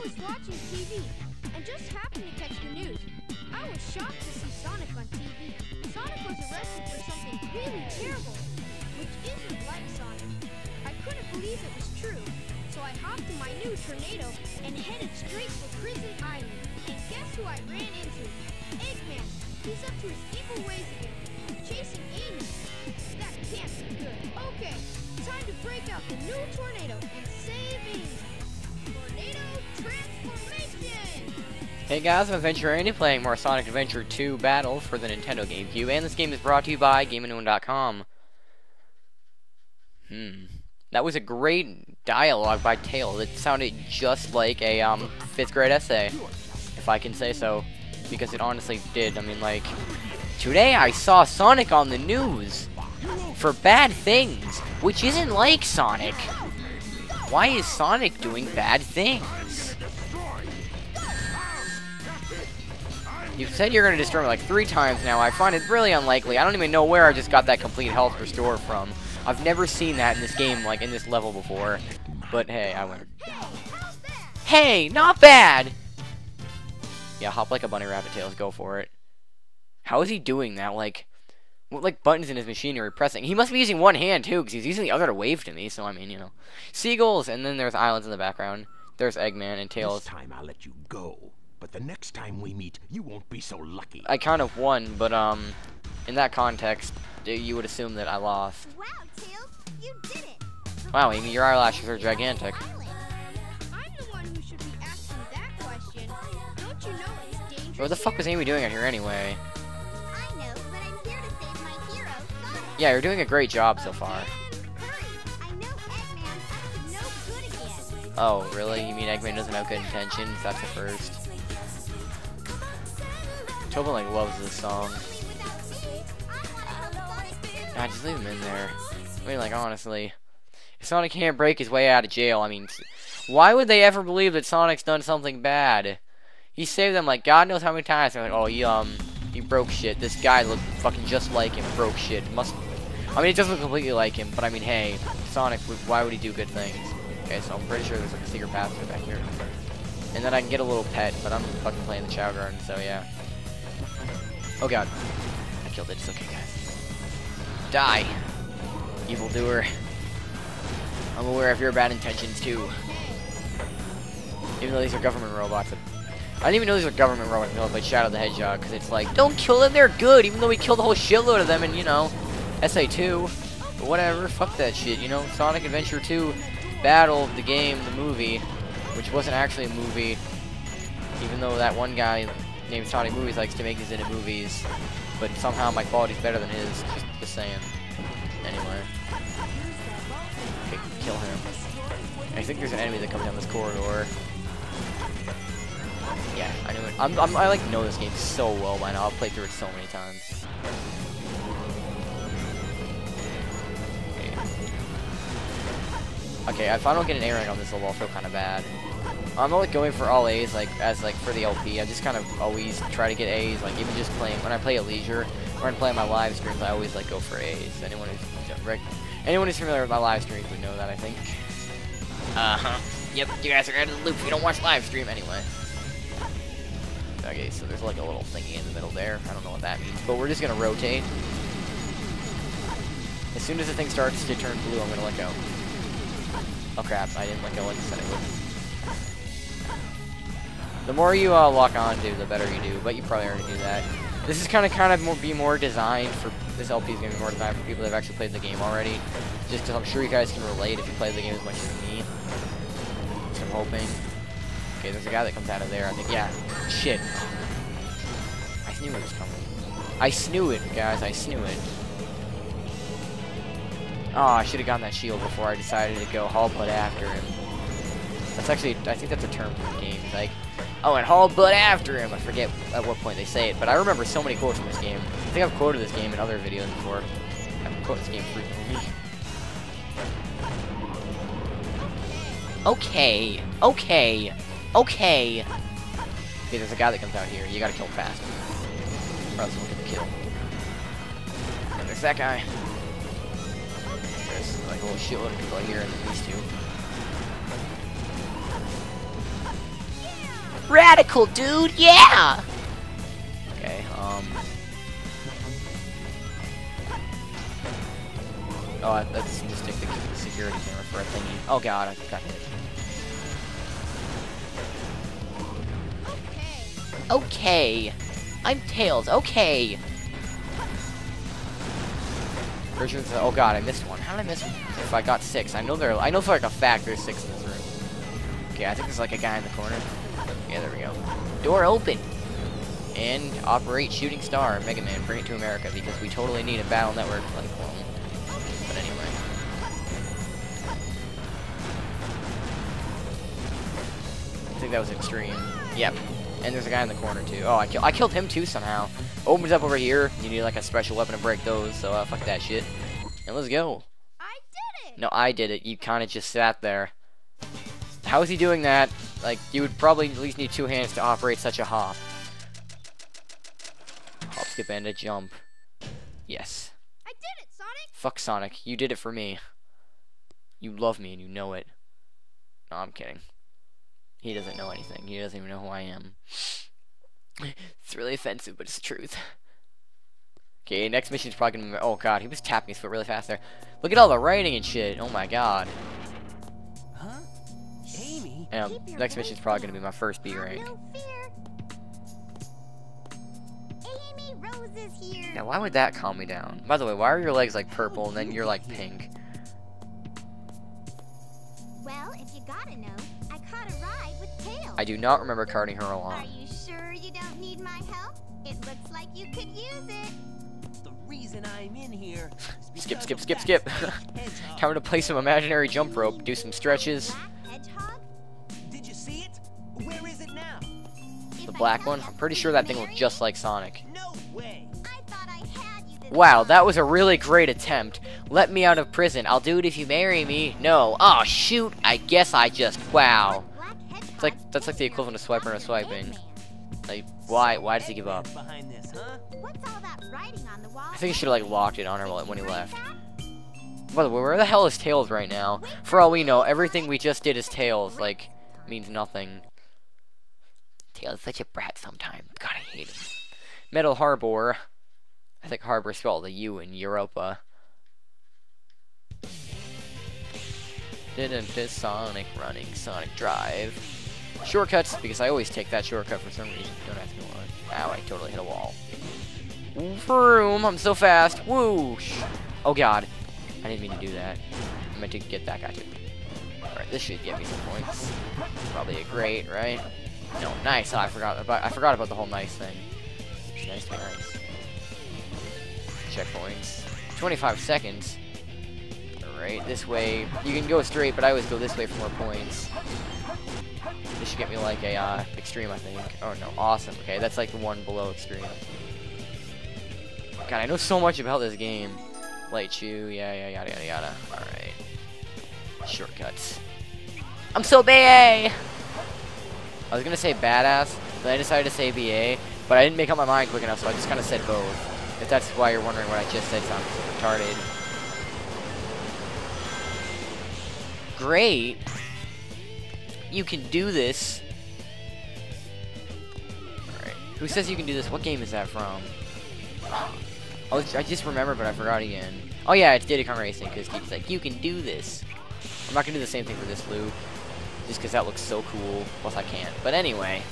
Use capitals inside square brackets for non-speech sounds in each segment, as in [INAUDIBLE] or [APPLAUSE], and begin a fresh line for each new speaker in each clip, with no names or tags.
was watching TV and just happened to catch the news. I was shocked to see Sonic on TV. Sonic was arrested for something really terrible, which isn't like Sonic. I couldn't believe it was true, so I hopped in my new Tornado and headed straight for Prison Island. And guess who I ran into? Eggman. He's up to his evil ways again, chasing Amy. That can't be good. Okay, time to break out the new Tornado and save Amy.
Hey guys, I'm Adventure Andy playing more Sonic Adventure 2 Battle for the Nintendo GameCube, and this game is brought to you by GameAnyone.com. Hmm. That was a great dialogue by Tails. It sounded just like a um, fifth grade essay, if I can say so, because it honestly did. I mean, like, today I saw Sonic on the news for bad things, which isn't like Sonic. Why is Sonic doing bad things? You've said you're going to destroy me like three times now. I find it really unlikely. I don't even know where I just got that complete health restore from. I've never seen that in this game, like in this level before. But hey, I win. Hey, not bad! Yeah, hop like a bunny rabbit tails, go for it. How is he doing that? Like, what like buttons in his machinery pressing? He must be using one hand too, because he's using the other to wave to me. So I mean, you know, seagulls, and then there's islands in the background. There's Eggman and Tails.
This time I'll let you go. But the next time we meet, you won't be so lucky.
I kind of won, but um, in that context, you would assume that I lost.
Wow, Tails, you did it!
Wow, Amy, your eyelashes are gigantic.
I'm the one who should be asking that question. Don't you know it's dangerous?
What the fuck was Amy doing out here anyway?
I know, but I'm here to save my hero,
Yeah, you're doing a great job so far.
I know Eggman's up to no good again.
Oh, really? You mean Eggman doesn't have good intentions? That's the first. Tobin like loves this song. God, just leave him in there. I mean, like honestly, if Sonic can't break his way out of jail, I mean, why would they ever believe that Sonic's done something bad? He saved them like God knows how many times. They're like, oh, he um, he broke shit. This guy looked fucking just like him. Broke shit. Must. I mean, it doesn't look completely like him, but I mean, hey, Sonic. Why would he do good things? Okay, so I'm pretty sure there's like a secret passage back here. And then I can get a little pet, but I'm fucking playing the Chao Garden, so yeah. Oh god. I killed it, it's okay guys. Die! Evildoer. I'm aware of your bad intentions too. Even though these are government robots. I didn't even know these were government robots until I played Shadow the Hedgehog, because it's like, don't kill them, they're good, even though we killed a whole shitload of them in, you know, SA2. But whatever, fuck that shit, you know? Sonic Adventure 2 Battle, of the game, the movie, which wasn't actually a movie, even though that one guy named Sonic Movies likes to make his into movies, but somehow my quality's better than his, just, just saying. Anyway. Okay, kill him. I think there's an enemy that comes down this corridor. Yeah, I know it. I'm, I'm, I like know this game so well by now. I've played through it so many times. Okay, if I don't get an A rank on this level, I'll feel kind of bad. I'm not like going for all A's like as like for the LP. I just kind of always try to get A's. Like even just playing when I play at leisure or I'm playing my live streams, I always like go for A's. Anyone who's anyone who's familiar with my live streams would know that. I think. Uh huh. Yep. You guys are out of the loop. You don't watch live stream anyway. Okay, so there's like a little thingy in the middle there. I don't know what that means, but we're just gonna rotate. As soon as the thing starts to turn blue, I'm gonna let go. Oh crap, I didn't let go like I said I would. The more you uh, lock onto, the better you do, but you probably already do that. This is kind of kind of be more designed for, this LP is going to be more designed for people that have actually played the game already. Just because I'm sure you guys can relate if you play the game as much as me. So I'm hoping. Okay, there's a guy that comes out of there, I think, yeah. Shit. I knew it was coming. I snoo it, guys, I snoo it. Oh, I should have gotten that shield before I decided to go haul butt after him. That's actually, I think that's a term for the game. Like, oh, and haul butt after him. I forget at what point they say it, but I remember so many quotes from this game. I think I've quoted this game in other videos before. I've quoted this game frequently. Okay, okay, okay. Okay, there's a guy that comes out here. You gotta kill fast. Or else we'll get the kill. And there's that guy. There's like a little shitload of people here, and these two. Radical, dude, yeah! Okay, um... Oh, I- that's just stick the security camera for a thingy. Oh god, I got hit.
Okay.
Okay. I'm Tails, okay. It's- oh god, I missed one. How did I miss one? If I got six, I know there. I know for like a fact there's six in this room. Okay, I think there's like a guy in the corner. Yeah, there we go. Door open. And operate Shooting Star, Mega Man, bring it to America because we totally need a battle network like one. But anyway. I think that was extreme. Yep. And there's a guy in the corner too. Oh, I, kill I killed him too somehow. Opens up over here. You need like a special weapon to break those, so uh, fuck that shit. And let's go.
I did it.
No, I did it. You kind of just sat there. How is he doing that? Like, you would probably at least need two hands to operate such a hop. Hop, skip, and a jump. Yes.
I did it, Sonic.
Fuck Sonic. You did it for me. You love me and you know it. No, I'm kidding. He doesn't know anything. He doesn't even know who I am. [LAUGHS] It's really offensive, but it's the truth. Okay, next mission's probably gonna be. Oh god, he was tapping his foot really fast there. Look at all the writing and shit. Oh my god.
Huh?
Um, next
voice
mission's probably gonna be my first B rank.
no fear. Amy Rose is here.
Now, why would that calm me down? By the way, why are your legs like purple and then you're like pink?
Well, if you gotta know, I caught a ride with Tails.
I do not remember carting her along.
Are you sure you don't need my help? It looks like you could use it.
The reason I'm in here. [LAUGHS]
Skip, skip, skip, skip. [LAUGHS] Time to play some imaginary jump rope, do some stretches.
Black
one? I'm pretty sure that thing looked just like Sonic.
No way.
I thought I had you this
Wow, that was a really great attempt. Let me out of prison. I'll do it if you marry me. No. Oh shoot. I guess I just wow. It's like that's like the equivalent of swiping or swiping. Like why why does he give up?
Behind this, huh?
What's all that writing on the wall?
I think he should have like locked it on her when he left. By the way, where the hell is Tails right now? For all we know, everything we just did is Tails. Like means nothing. Tails such a brat sometimes. God, I hate him. Metal Harbor. I think Harbor spelled a U in Europa. Didn't this Sonic running Sonic Drive? Shortcuts, because I always take that shortcut for some reason. Don't ask me why. Ow, I totally hit a wall. Vroom, I'm so fast. Whoosh. Oh god. I didn't mean to do that. I meant to get that guy too. Alright, this should get me some points. Probably a great, right? No, nice. Oh, I forgot about I forgot about the whole nice thing. It's nice nice. Checkpoints. 25 seconds. Alright, this way. You can go straight, but I always go this way for more points. This should get me like a uh, extreme, I think. Oh no, awesome. Okay, that's like the one below extreme. God, I know so much about this game. Light chew, yeah, yeah, yada, yada, yada. Alright. Shortcuts. I'm so BA! I was gonna say badass, but I decided to say BA, but I didn't make up my mind quick enough, so I just kind of said both. If that's why you're wondering what I just said sounds retarded. Great! You can do this! Alright. Who says you can do this? What game is that from? Oh, I just remembered, but I forgot again. Oh yeah, it's Diddy Kong Racing, because Geek's like, you can do this. I'm not gonna do the same thing for this loop, just because that looks so cool. Plus, I can't. But anyway,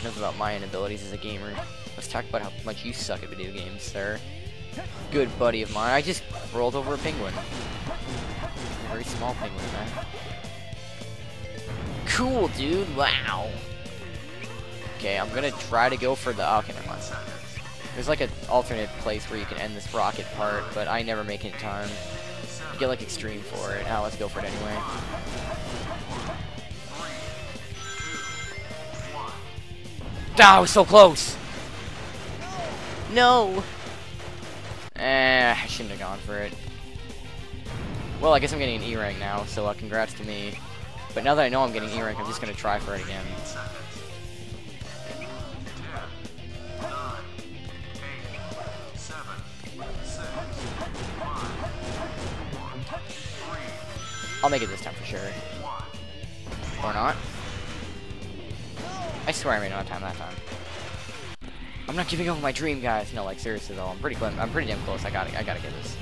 enough about my inabilities as a gamer. Let's talk about how much you suck at video games, sir. Good buddy of mine. I just rolled over a penguin. A very small penguin, man. Cool, dude. Wow. Okay, I'm gonna try to go for the. Oh, okay, never mind. There's like an alternate place where you can end this rocket part, but I never make it in time. You get like extreme for it. Now let's go for it anyway. Ah, I was so close. No. Eh, I shouldn't have gone for it. Well, I guess I'm getting an E rank now, so uh, congrats to me. But now that I know I'm getting E rank, I'm just gonna try for it again. I'll make it this time for sure. Or not. I swear I made it on time that time. I'm not giving up on my dream, guys. No, like seriously though, I'm pretty close. I'm pretty damn close. I gotta, I gotta get this.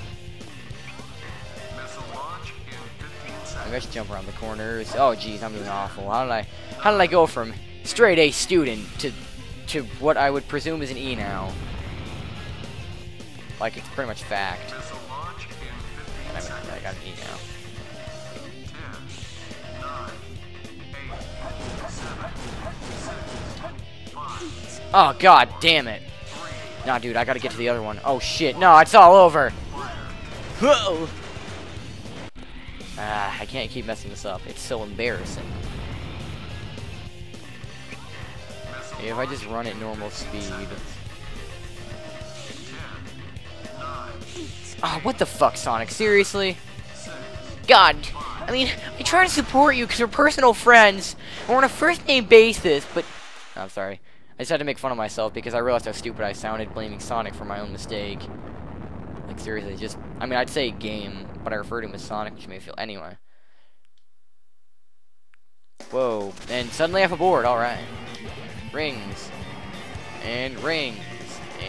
I should jump around the corners. Oh, jeez, I'm doing awful. How did I, how did I go from straight A student to, to what I would presume is an E now? Like it's pretty much fact. And I, mean, I got an E now. Oh god damn it. Nah dude, I gotta get to the other one. Oh shit, no, it's all over. Whoa. Ah, I can't keep messing this up. It's so embarrassing. If I just run at normal speed. Ah, what the fuck, Sonic? Seriously? God, I mean, I try to support you because we're personal friends. We're on a first name basis, but... I'm sorry. I just had to make fun of myself because I realized how stupid I sounded blaming Sonic for my own mistake. Like, seriously, just... I mean, I'd say game, but I referred to him as Sonic, which me feel... Anyway. Whoa. And suddenly I have a board, alright. Rings. And rings.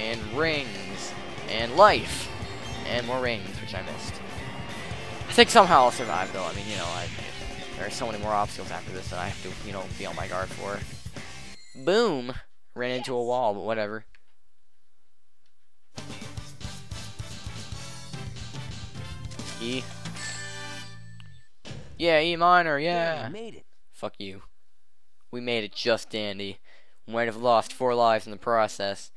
And rings. And life. And more rings, which I missed. I think somehow I'll survive, though. I mean, you know, I, there are so many more obstacles after this that I have to, you know, be on my guard for. Boom! Ran into a wall, but whatever. E. Yeah, E minor, yeah.
You made it.
Fuck you. We made it just dandy. Might have lost four lives in the process.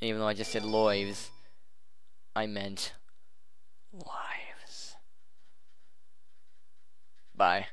Even though I just said lives, I meant lives. Bye.